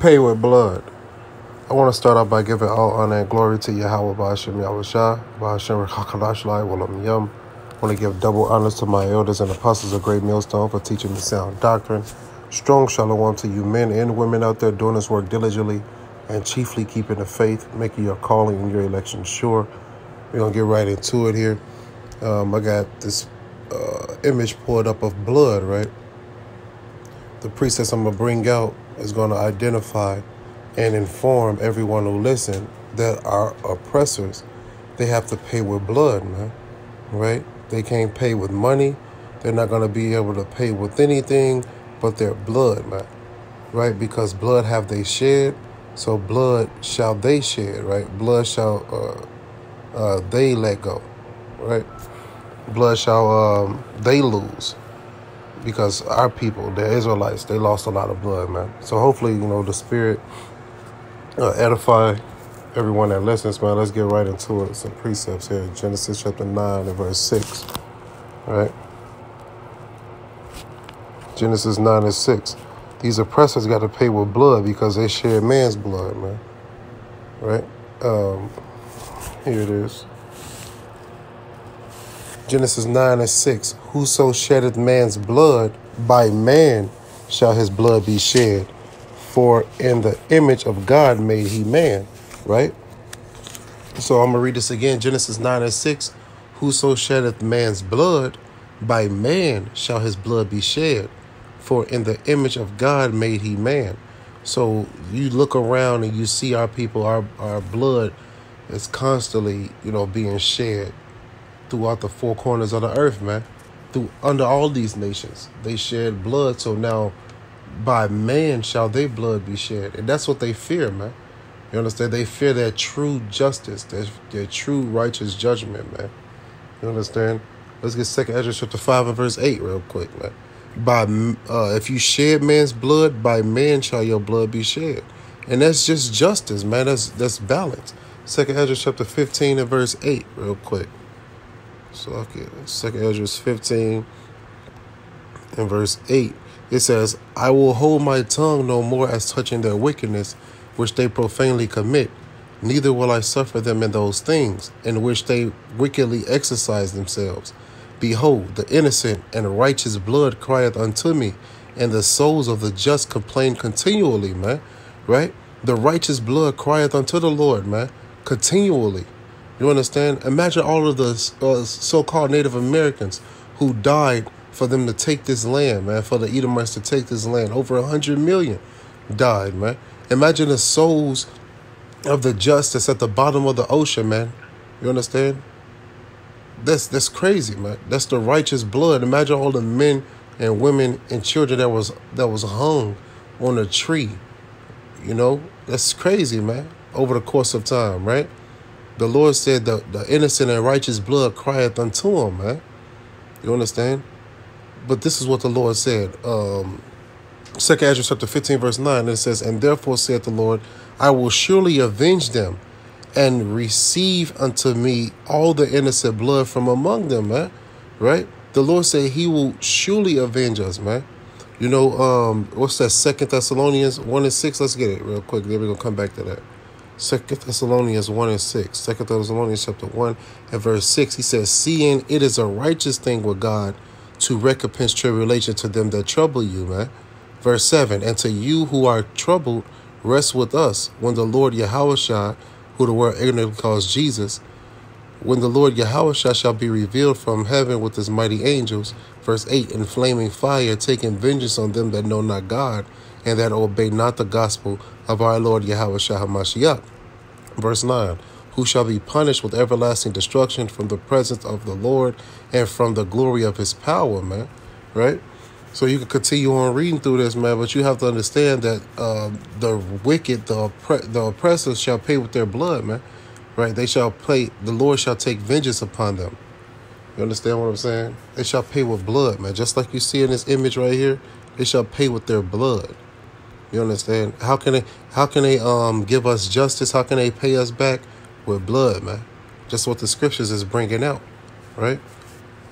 pay with blood. I want to start off by giving all honor and glory to Yahweh Ba'ashem Yahushua, Ba'ashem Rekakadash Lai Walam Yum. I want to give double honors to my elders and apostles of Great Millstone for teaching me sound doctrine. Strong shalom to you men and women out there doing this work diligently and chiefly keeping the faith, making your calling and your election sure. We're going to get right into it here. Um, I got this uh, image pulled up of blood, right? The priestess I'm going to bring out is going to identify and inform everyone who listen that our oppressors, they have to pay with blood, man. Right? They can't pay with money. They're not going to be able to pay with anything but their blood, man. Right? Because blood have they shed, so blood shall they shed, right? Blood shall uh, uh, they let go, right? Blood shall um, they lose because our people, the Israelites, they lost a lot of blood, man. So hopefully, you know, the Spirit uh, edify everyone that listens, man. Let's get right into it. Some precepts here. Genesis chapter 9 and verse 6. Right? Genesis 9 and 6. These oppressors got to pay with blood because they shed man's blood, man. Right? Um, here it is. Genesis 9 and 6. Whoso sheddeth man's blood, by man shall his blood be shed. For in the image of God made he man. Right? So I'm going to read this again. Genesis 9 and 6. Whoso sheddeth man's blood, by man shall his blood be shed. For in the image of God made he man. So you look around and you see our people, our, our blood is constantly, you know, being shed throughout the four corners of the earth, man. Through under all these nations. They shed blood, so now by man shall their blood be shed. And that's what they fear, man. You understand? They fear their true justice, their, their true righteous judgment, man. You understand? Let's get Second Ezra chapter five and verse eight real quick, man. By uh, if you shed man's blood, by man shall your blood be shed, and that's just justice, man. That's that's balance. Second Ezra chapter fifteen and verse eight, real quick. So okay, Second Ezra fifteen and verse eight. It says, "I will hold my tongue no more as touching their wickedness, which they profanely commit." Neither will I suffer them in those things in which they wickedly exercise themselves. Behold, the innocent and righteous blood crieth unto me, and the souls of the just complain continually, man. Right? The righteous blood crieth unto the Lord, man, continually. You understand? Imagine all of the uh, so called Native Americans who died for them to take this land, man, for the Edomites to take this land. Over a hundred million died, man. Imagine the souls of the just that's at the bottom of the ocean, man. You understand? That's that's crazy, man. That's the righteous blood. Imagine all the men and women and children that was that was hung on a tree. You know, that's crazy, man. Over the course of time, right? The Lord said the, the innocent and righteous blood crieth unto him, man. You understand? But this is what the Lord said. Um Second Ezra chapter 15, verse 9, it says, And therefore saith the Lord, I will surely avenge them and receive unto me all the innocent blood from among them, man. Right? The Lord said he will surely avenge us, man. You know, um, what's that? Second Thessalonians 1 and 6. Let's get it real quick. Then we're gonna come back to that. Second Thessalonians 1 and 6. Second Thessalonians chapter 1 and verse 6. He says, Seeing it is a righteous thing with God to recompense tribulation to them that trouble you, man. Verse 7 And to you who are troubled, rest with us when the Lord Yahushua, who the world ignorantly calls Jesus, when the Lord Yahushua shall be revealed from heaven with his mighty angels. Verse 8 In flaming fire, taking vengeance on them that know not God, and that obey not the gospel of our Lord Yahushua HaMashiach. Verse 9 Who shall be punished with everlasting destruction from the presence of the Lord and from the glory of his power, man. Right? So you can continue on reading through this, man, but you have to understand that um, the wicked, the oppre- the oppressors shall pay with their blood, man. Right? They shall pay. The Lord shall take vengeance upon them. You understand what I'm saying? They shall pay with blood, man. Just like you see in this image right here, they shall pay with their blood. You understand? How can they? How can they um give us justice? How can they pay us back with blood, man? Just what the scriptures is bringing out, right?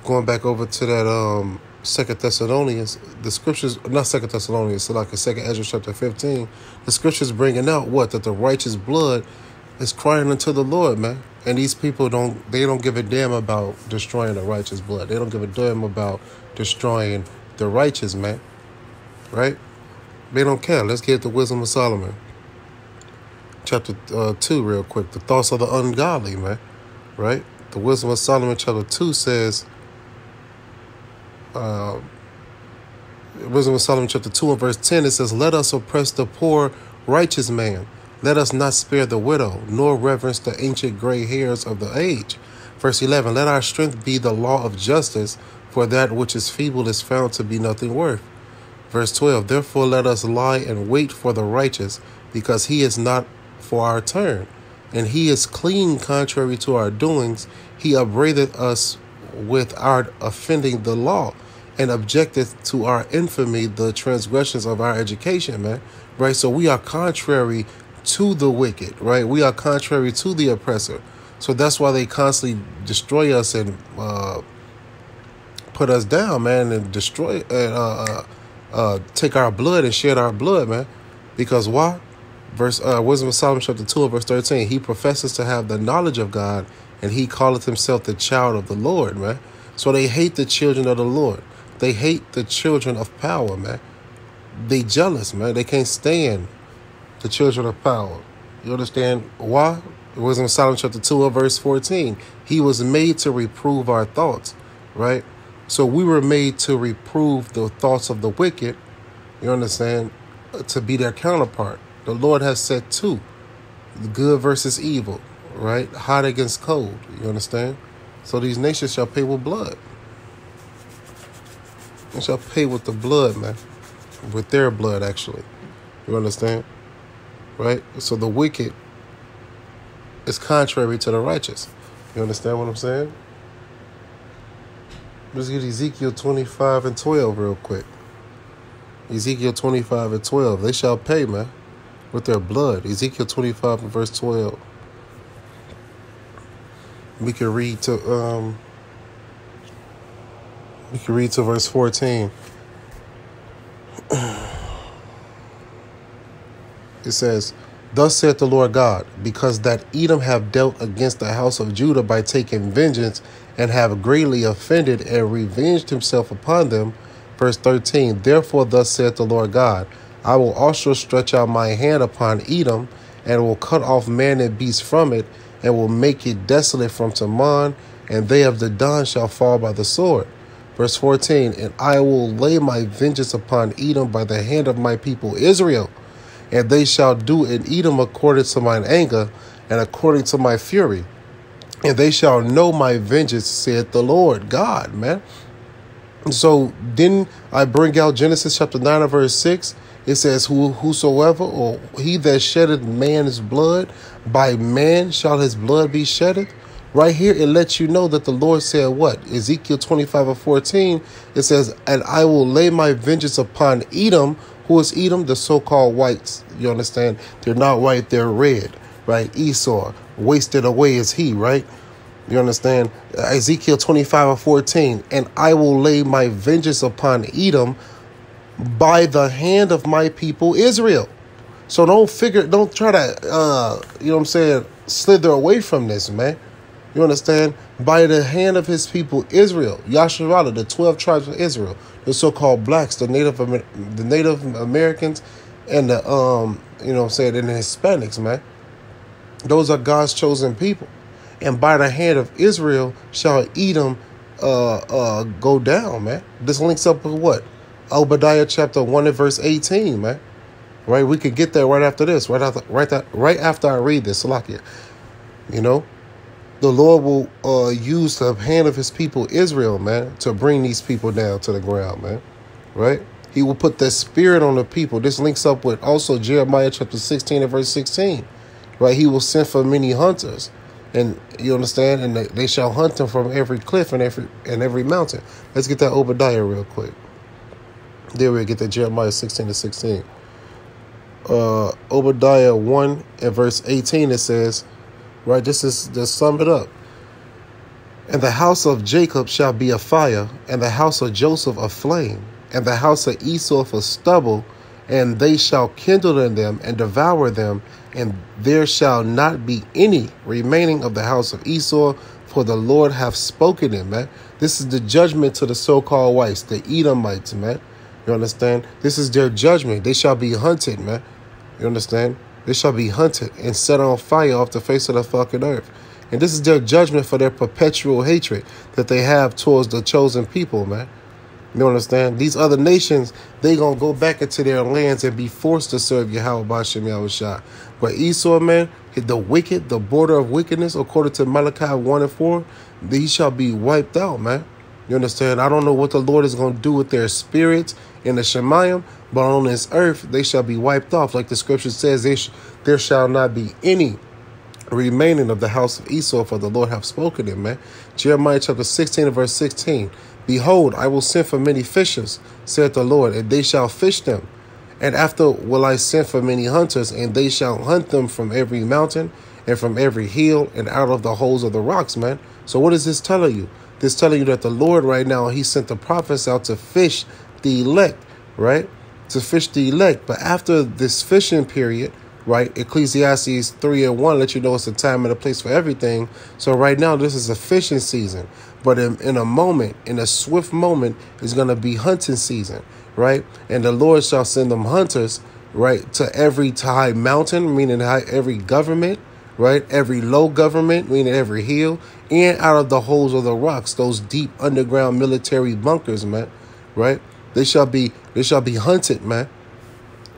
Going back over to that um Second Thessalonians, the scriptures, not Second Thessalonians, so like a Second Ezra chapter 15, the scriptures bringing out what? That the righteous blood is crying unto the Lord, man. And these people don't, they don't give a damn about destroying the righteous blood. They don't give a damn about destroying the righteous, man. Right? They don't care. Let's get the wisdom of Solomon. Chapter uh, 2, real quick. The thoughts of the ungodly, man. Right? The wisdom of Solomon, chapter 2 says, uh, Wisdom of Solomon, chapter 2 and verse 10, it says, Let us oppress the poor righteous man. Let us not spare the widow, nor reverence the ancient gray hairs of the age. Verse 11, Let our strength be the law of justice, for that which is feeble is found to be nothing worth. Verse 12, Therefore let us lie and wait for the righteous, because he is not for our turn. And he is clean contrary to our doings. He upbraideth us with our offending the law and objecteth to our infamy the transgressions of our education, man. Right? So we are contrary to the wicked, right? We are contrary to the oppressor. So that's why they constantly destroy us and uh, put us down, man, and destroy and uh, uh, take our blood and shed our blood, man. Because why? Verse uh, Wisdom of Solomon chapter two, verse thirteen. He professes to have the knowledge of God, and he calleth himself the child of the Lord, man. So they hate the children of the Lord. They hate the children of power, man. They jealous, man. They can't stand the children of power. You understand why? It was in Solomon chapter 2 verse 14. He was made to reprove our thoughts, right? So we were made to reprove the thoughts of the wicked, you understand, to be their counterpart. The Lord has set two good versus evil, right? Hot against cold, you understand? So these nations shall pay with blood. They shall pay with the blood, man. With their blood, actually. You understand? Right? So the wicked is contrary to the righteous. You understand what I'm saying? Let's get Ezekiel 25 and 12 real quick. Ezekiel 25 and 12. They shall pay, man, with their blood. Ezekiel 25 and verse 12. We can read to um we can read to verse 14. It says, Thus saith the Lord God, because that Edom have dealt against the house of Judah by taking vengeance, and have greatly offended and revenged himself upon them. Verse 13, Therefore thus saith the Lord God, I will also stretch out my hand upon Edom, and will cut off man and beast from it, and will make it desolate from Teman, and they of Dedan shall fall by the sword. Verse 14, And I will lay my vengeance upon Edom by the hand of my people Israel and they shall do in Edom according to mine anger and according to my fury. And they shall know my vengeance, saith the Lord God, man. So then I bring out Genesis chapter 9 and verse 6. It says, Who whosoever or he that sheddeth man's blood, by man shall his blood be shedded. Right here, it lets you know that the Lord said what? Ezekiel 25 and 14, it says, And I will lay my vengeance upon Edom who is Edom? The so called whites. You understand? They're not white, they're red, right? Esau, wasted away is he, right? You understand? Ezekiel 25 or 14. And I will lay my vengeance upon Edom by the hand of my people Israel. So don't figure, don't try to, uh, you know what I'm saying, slither away from this, man. You understand? By the hand of his people Israel, Yasharala, the 12 tribes of Israel the so-called blacks, the Native the Native Americans, and the um, you know, I'm saying, and the Hispanics, man. Those are God's chosen people, and by the hand of Israel shall Edom uh, uh, go down, man. This links up with what? Obadiah chapter one and verse eighteen, man. Right, we could get there right after this, right after, right, that, right after I read this, Salakia. You know, the Lord will uh, use the hand of his people, Israel, man, to bring these people down to the ground, man. Right? He will put that spirit on the people. This links up with also Jeremiah chapter 16 and verse 16. Right? He will send for many hunters. And you understand? And they, they shall hunt them from every cliff and every and every mountain. Let's get that Obadiah real quick. There we get that Jeremiah 16 to 16. Uh, Obadiah 1 and verse 18 it says, right? This is to sum it up. And the house of Jacob shall be a fire, and the house of Joseph a flame, and the house of Esau a stubble, and they shall kindle in them and devour them, and there shall not be any remaining of the house of Esau, for the Lord hath spoken it, man. This is the judgment to the so called whites, the Edomites, man. You understand? This is their judgment. They shall be hunted, man. You understand? They shall be hunted and set on fire off the face of the fucking earth. And this is their judgment for their perpetual hatred that they have towards the chosen people, man. You understand? These other nations, they gonna go back into their lands and be forced to serve Yahweh Bashem Yahushua. But Esau, man, the wicked, the border of wickedness, according to Malachi 1 and 4, these shall be wiped out, man. You understand? I don't know what the Lord is going to do with their spirits in the Shemayim, but on this earth they shall be wiped off. Like the scripture says, sh- there shall not be any remaining of the house of Esau, for the Lord hath spoken it, man. Jeremiah chapter 16 and verse 16. Behold, I will send for many fishers, saith the Lord, and they shall fish them. And after will I send for many hunters, and they shall hunt them from every mountain and from every hill and out of the holes of the rocks, man. So what is this telling you? This telling you that the Lord right now, he sent the prophets out to fish the elect, right? To fish the elect. But after this fishing period, right? Ecclesiastes 3 and 1 let you know it's a time and a place for everything. So right now, this is a fishing season. But in, in a moment, in a swift moment, is going to be hunting season, right? And the Lord shall send them hunters, right, to every high mountain, meaning high, every government, right? Every low government, meaning every hill, and out of the holes of the rocks, those deep underground military bunkers, man, right? They shall be they shall be hunted, man.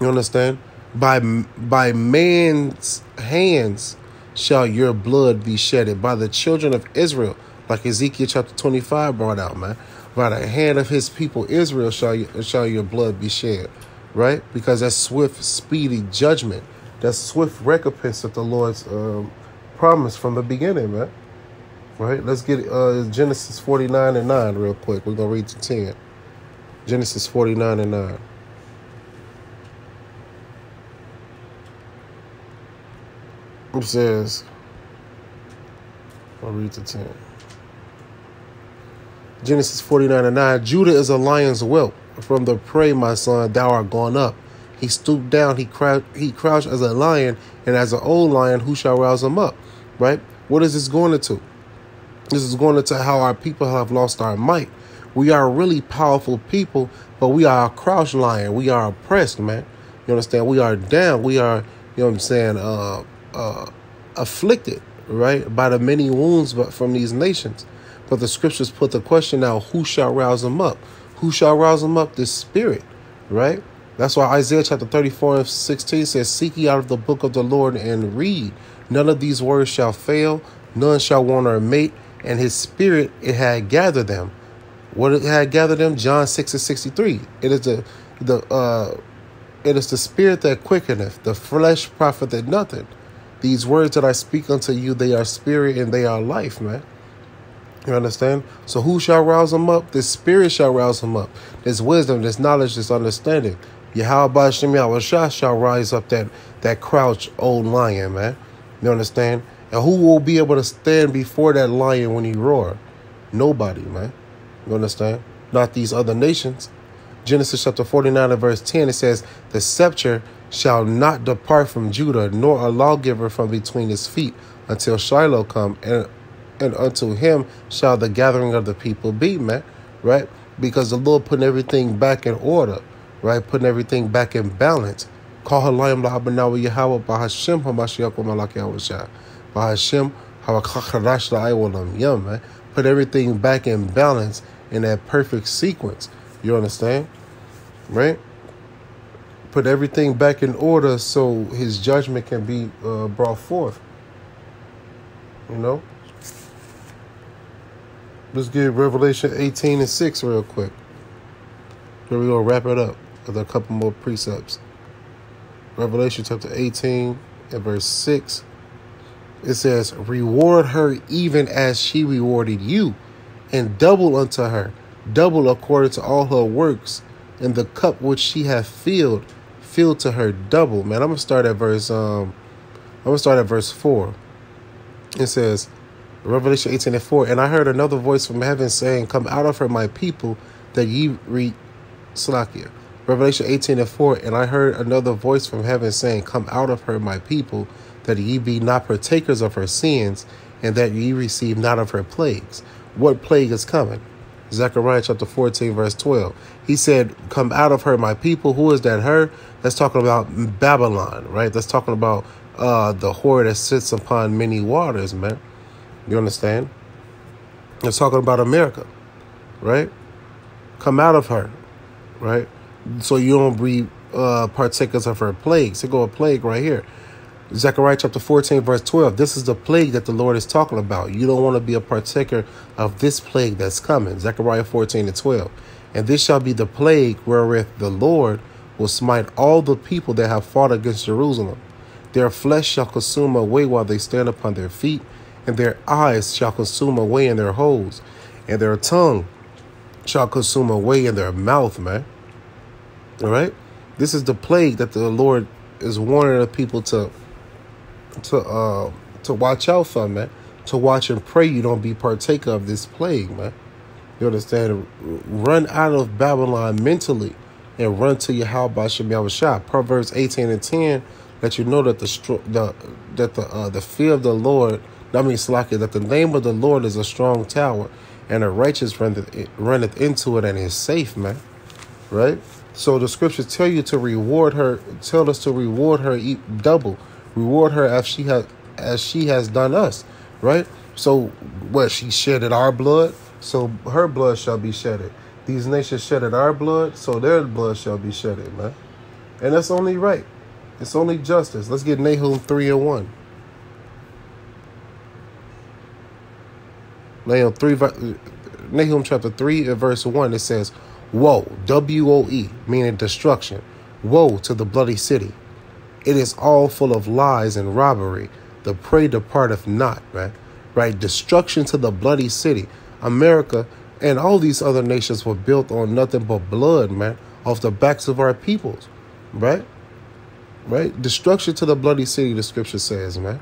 You understand? By by man's hands shall your blood be shedded by the children of Israel, like Ezekiel chapter 25 brought out, man. By the hand of his people Israel shall shall your blood be shed, right? Because that's swift, speedy judgment. That's swift recompense of the Lord's um, promise from the beginning, man. Right? Let's get uh, Genesis 49 and 9 real quick. We're going to read to 10. Genesis 49 and 9. It says, I'll read to 10. Genesis 49 and 9. Judah is a lion's whelp. From the prey, my son, thou art gone up. He stooped down, he, crouched, he crouched as a lion, and as an old lion, who shall rouse him up? Right? What is this going into? This is going into how our people have lost our might. We are really powerful people, but we are a crouched lion. We are oppressed, man. You understand? We are down. We are, you know what I'm saying, uh, uh, afflicted, right, by the many wounds but from these nations. But the scriptures put the question now, who shall rouse them up? Who shall rouse them up? The spirit, right? That's why Isaiah chapter 34 and 16 says, Seek ye out of the book of the Lord and read. None of these words shall fail, none shall want or mate, and his spirit it had gathered them. What it had gathered them? John 6 and 63. It is the the uh it is the spirit that quickeneth, the flesh profiteth nothing. These words that I speak unto you, they are spirit and they are life, man. You understand? So who shall rouse them up? The spirit shall rouse them up. There's wisdom, there's knowledge, there's understanding. Yahweh Shem Yahushua shall rise up that, that crouched old lion, man. You understand? And who will be able to stand before that lion when he roar? Nobody, man. You understand? Not these other nations. Genesis chapter 49 and verse 10, it says, The scepter shall not depart from Judah, nor a lawgiver from between his feet, until Shiloh come, and and unto him shall the gathering of the people be, man. Right? Because the Lord putting everything back in order, right? Putting everything back in balance. Call La'iwalam Yum. Put everything back in balance in that perfect sequence. You understand? Right? Put everything back in order so his judgment can be uh, brought forth. You know? Let's get Revelation 18 and 6 real quick. Then we're going to wrap it up with a couple more precepts. Revelation chapter 18 and verse 6. It says, Reward her even as she rewarded you, and double unto her, double according to all her works, and the cup which she hath filled, filled to her double. Man, I'm gonna start at verse um I'm gonna start at verse four. It says, Revelation 18 and 4. And I heard another voice from heaven saying, Come out of her, my people, that ye read Slakia. Revelation 18 and 4. And I heard another voice from heaven saying, Come out of her, my people, that ye be not partakers of her sins, and that ye receive not of her plagues. What plague is coming? Zechariah chapter 14, verse 12. He said, Come out of her, my people. Who is that her? That's talking about Babylon, right? That's talking about uh, the whore that sits upon many waters, man. You understand? It's talking about America, right? Come out of her, right? So you don't be uh, partakers of her plagues. So go a plague right here. Zechariah chapter 14, verse 12. This is the plague that the Lord is talking about. You don't want to be a partaker of this plague that's coming. Zechariah 14 and 12. And this shall be the plague wherewith the Lord will smite all the people that have fought against Jerusalem. Their flesh shall consume away while they stand upon their feet, and their eyes shall consume away in their holes, and their tongue shall consume away in their mouth, man. All right? This is the plague that the Lord is warning the people to to uh to watch out for, man. To watch and pray you don't be partaker of this plague, man. You understand? Run out of Babylon mentally and run to your house by Shem Shah. Proverbs 18 and 10 let you know that the the that the uh, the fear of the Lord I mean, Slakia, that the name of the Lord is a strong tower, and a righteous runneth, runneth into it and is safe, man. Right? So the scriptures tell you to reward her, tell us to reward her double, reward her as she has as she has done us, right? So what she shedded our blood, so her blood shall be shedded. These nations shedded our blood, so their blood shall be shedded, man. And that's only right. It's only justice. Let's get Nahum three and one. Nahum three, Nahum chapter three and verse one. It says, "Woe, W O E, meaning destruction. Woe to the bloody city! It is all full of lies and robbery. The prey departeth not." Right, right. Destruction to the bloody city. America and all these other nations were built on nothing but blood, man, off the backs of our peoples, right? Right? Destruction to the bloody city, the scripture says, man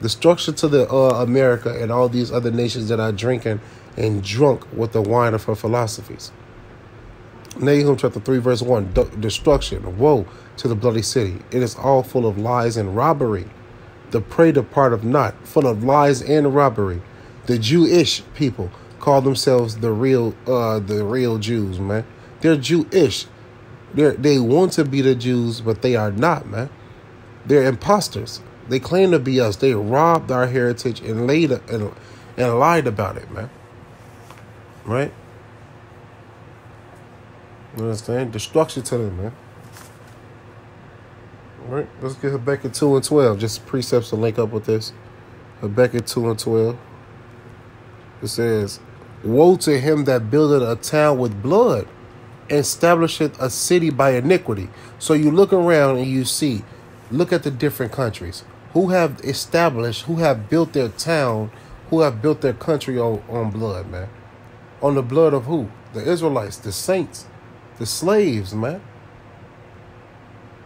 destruction to the uh, America and all these other nations that are drinking and drunk with the wine of her philosophies. Nahum chapter 3, verse 1 Destruction, woe to the bloody city. It is all full of lies and robbery. The prey departeth not, full of lies and robbery. The Jewish people call themselves the real uh the real Jews, man. They're Jewish. They they want to be the Jews, but they are not, man. They're imposters. They claim to be us. They robbed our heritage and laid and, and lied about it, man. Right? You know what I'm saying? Destruction to them, man. All right, let's get Habakkuk 2 and 12. Just precepts to link up with this. Habakkuk 2 and 12. It says, Woe to him that buildeth a town with blood, and establisheth a city by iniquity. So you look around and you see, look at the different countries who have established, who have built their town, who have built their country on, on blood, man. On the blood of who? The Israelites, the saints, the slaves, man.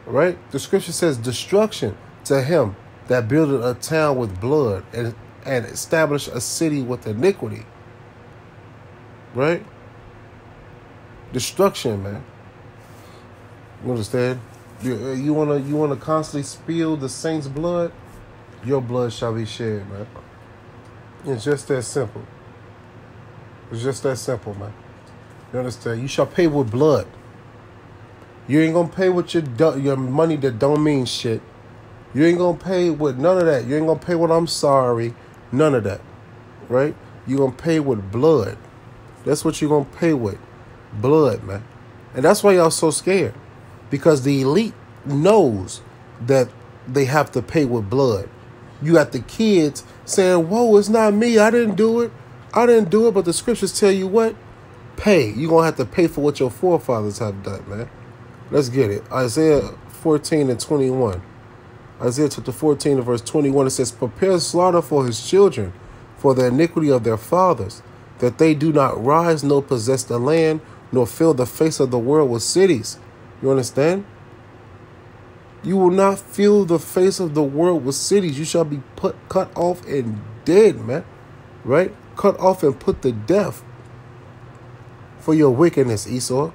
Right? The scripture says destruction to him that builded a town with blood and, and established a city with iniquity. Right? Destruction, man. You understand? You, uh, you wanna you wanna constantly spill the saints' blood, your blood shall be shed, man. It's just that simple. It's just that simple, man. You understand? You shall pay with blood. You ain't gonna pay with your your money that don't mean shit. You ain't gonna pay with none of that. You ain't gonna pay with I'm sorry. None of that. Right? you gonna pay with blood. That's what you're gonna pay with. Blood, man. And that's why y'all so scared because the elite knows that they have to pay with blood. You got the kids saying, Whoa, it's not me. I didn't do it. I didn't do it. But the scriptures tell you what? Pay. You're going to have to pay for what your forefathers have done, man. Let's get it. Isaiah 14 and 21. Isaiah chapter 14 and verse 21, it says, Prepare slaughter for his children, for the iniquity of their fathers, that they do not rise nor possess the land, nor fill the face of the world with cities. You understand? You will not fill the face of the world with cities. You shall be put cut off and dead, man. Right? Cut off and put to death for your wickedness, Esau.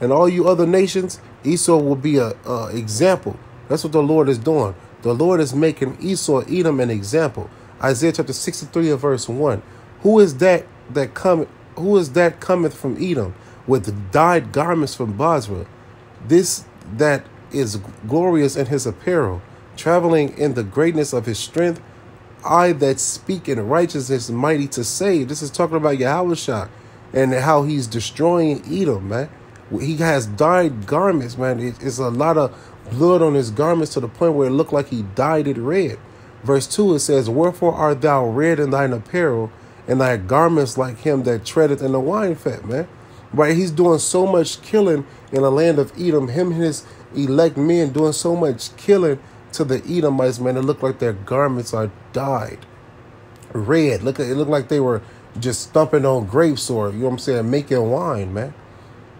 And all you other nations, Esau will be a, a example. That's what the Lord is doing. The Lord is making Esau, Edom, an example. Isaiah chapter 63 and verse 1. Who is that that come who is that cometh from Edom with dyed garments from Bozrah? This that is glorious in his apparel, traveling in the greatness of his strength. I that speak in righteousness mighty to save. This is talking about Yahweh and how he's destroying Edom, man. He has dyed garments, man. It's a lot of blood on his garments to the point where it looked like he dyed it red. Verse 2 it says, Wherefore art thou red in thine apparel, and thy garments like him that treadeth in the wine fat, man? Right? He's doing so much killing in the land of Edom. Him and his elect men doing so much killing to the Edomites, man. It looked like their garments are dyed red. Look, it looked like they were just stumping on grapes or you know what I'm saying, making wine, man.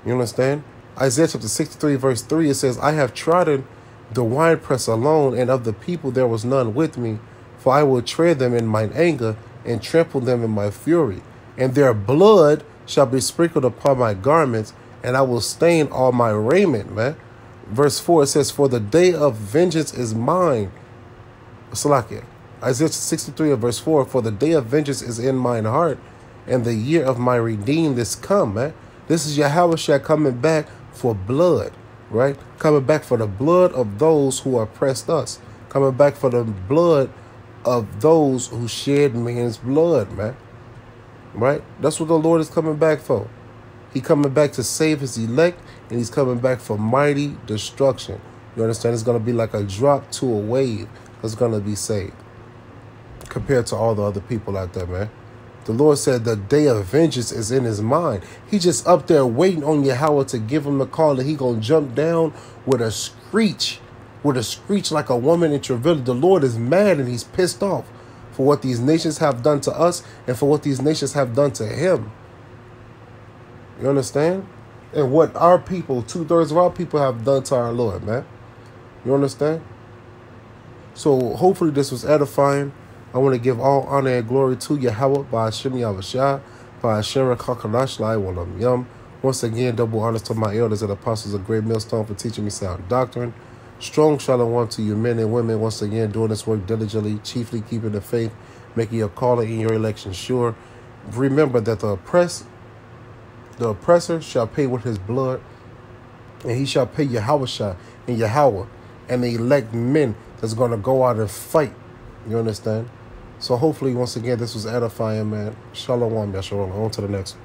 You understand? Isaiah chapter 63, verse 3, it says, I have trodden the winepress alone, and of the people there was none with me, for I will tread them in mine anger and trample them in my fury. And their blood shall be sprinkled upon my garments, and I will stain all my raiment, man. Verse 4 it says, For the day of vengeance is mine. Salakia. Isaiah 63 verse 4, For the day of vengeance is in mine heart, and the year of my redeemed is come, man. This is Yahweh coming back for blood, right? Coming back for the blood of those who oppressed us. Coming back for the blood of those who shed man's blood, man. Right? That's what the Lord is coming back for. He coming back to save his elect, and he's coming back for mighty destruction. You understand? It's going to be like a drop to a wave that's going to be saved compared to all the other people out there, man. The Lord said the day of vengeance is in his mind. He just up there waiting on Yahweh to give him the call that he gonna jump down with a screech, with a screech like a woman in travail. The Lord is mad and he's pissed off for what these nations have done to us and for what these nations have done to him. You understand? And what our people, two thirds of our people, have done to our Lord, man. You understand? So hopefully this was edifying. I want to give all honor and glory to Yahweh by Hashem Yahushua, by Hashem Kakanash Lai Walam. Once again, double honors to my elders and apostles of Great Millstone for teaching me sound doctrine. Strong shalom to you men and women once again doing this work diligently, chiefly keeping the faith, making your calling in your election sure. Remember that the oppressed, the oppressor shall pay with his blood, and he shall pay Yahweh and Yahweh, and the elect men that's going to go out and fight. You understand? So hopefully, once again, this was edifying, man. Shalom, Yasharon. On to the next.